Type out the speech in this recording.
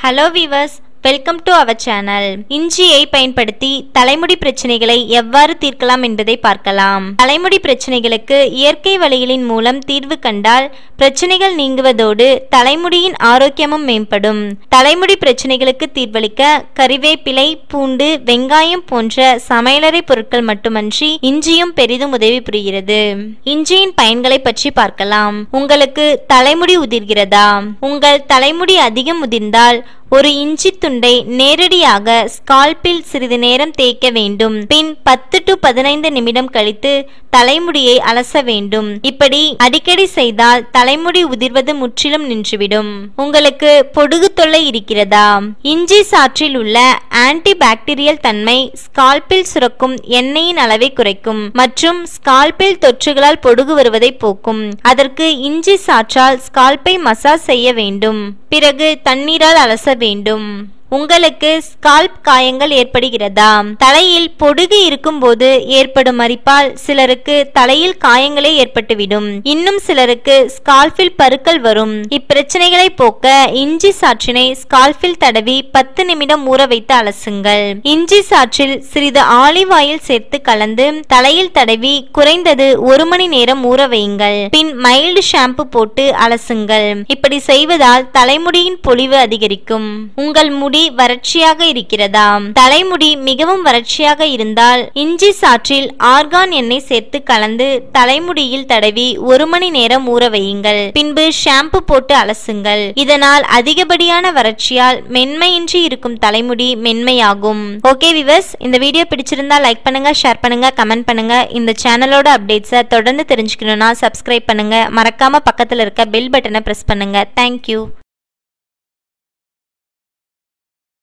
Hello viewers welcome to our channel இஞ்சியை பயன்படுத்தி தலைமுடி பிரச்சனைகளை எவ்வாறு தீர்க்கலாம் என்பதை பார்க்கலாம். தலைமுடி பிரச்சனைகளுக்கு இயற்கை வழிகளின் மூலம் தீர்வு கண்டால் பிரச்சனைகள் நீங்குவதோடு தலைமுடியின் ஆரோக்கியமும் மேம்படும். தலைமுடி பிரச்சனைகளுக்கு தீர்வளிக்க கறிவேப்பிலை பூண்டு வெங்காயம் போன்ற சமையலறை பொருட்கள் மட்டுமன்றி இஞ்சியும் பெரிதும் உதவி புரிகிறது. இஞ்சியின் பயன்களை பற்றி பார்க்கலாம். உங்களுக்கு தலைமுடி உதிர்கிறதா? உங்கள் தலைமுடி அதிகம் உதிர்ந்தால் ஒரு இஞ்சி துண்டை நேரடியாக ஸ்கால்பில் சிறிது நேரம் தேய்க்க வேண்டும். பின் பத்து டு பதினைந்து நிமிடம் கழித்து தலைமுடியை அலச வேண்டும். இப்படி அடிக்கடி செய்தால் தலைமுடி உதிர்வது முற்றிலும் நின்றுவிடும். உங்களுக்கு பொடுகு தொல்லை இருக்கிறதா? இஞ்சி சாற்றில் உள்ள ஆன்டி பாக்டீரியல் தன்மை ஸ்கால்பில் சுரக்கும் எண்ணெயின் அளவை குறைக்கும் மற்றும் ஸ்கால்பில் தொற்றுகளால் பொடுகு வருவதை போக்கும். அதற்கு இஞ்சி சாற்றால் ஸ்கால்பை மசாஜ் செய்ய வேண்டும். பிறகு தண்ணீரால் அலச வேண்டும். உங்களுக்கு ஸ்கால்ப் காயங்கள் ஏற்படுகிறதா? தலையில் பொடுகு இருக்கும்போது ஏற்படும் அரிப்பால் சிலருக்கு தலையில் காயங்களே ஏற்பட்டுவிடும். இன்னும் சிலருக்கு ஸ்கால்பில் பருக்கள் வரும். இப்பிரச்சனைகளை போக்க இஞ்சி சாற்றினை ஸ்கால்பில் தடவி பத்து நிமிடம் ஊற வைத்து அலசுங்கள். இஞ்சி சாற்றில் சிறிது ஆலிவ் ஆயில் சேர்த்து கலந்து தலையில் தடவி குறைந்தது ஒரு மணி நேரம் ஊற வையுங்கள். பின் மைல்டு ஷாம்பு போட்டு அலசுங்கள். இப்படி செய்வதால் தலைமுடியின் பொலிவு அதிகரிக்கும். உங்கள் முடி வறட்சியாக இருக்கிறதாம். தலைமுடி மிகவும் வறட்சியாக இருந்தால் இஞ்சி சாற்றில் ஆர்கான் எண்ணெய் சேர்த்து கலந்து தலைமுடியில் தடவி ஒரு மணி நேரம் ஊற வையுங்கள். பின்பு ஷாம்பு போட்டு அலசுங்கள். இதனால் அதிகப்படியான வறட்சியால் மென்மையின்றி இருக்கும் தலைமுடி மென்மையாகும். ஓகே விவர்ஸ் இந்த வீடியோ பிடிச்சிருந்தா லைக் பண்ணுங்க ஷேர் பண்ணுங்க கமெண்ட் பண்ணுங்க. இந்த சேனலோட அப்டேட்ஸை தொடர்ந்து தெரிஞ்சுக்கணும்னா சப்ஸ்கிரைப் பண்ணுங்க. மறக்காம பக்கத்துல இருக்க பெல் பட்டனை பிரஸ் பண்ணுங்க. தேங்க்யூ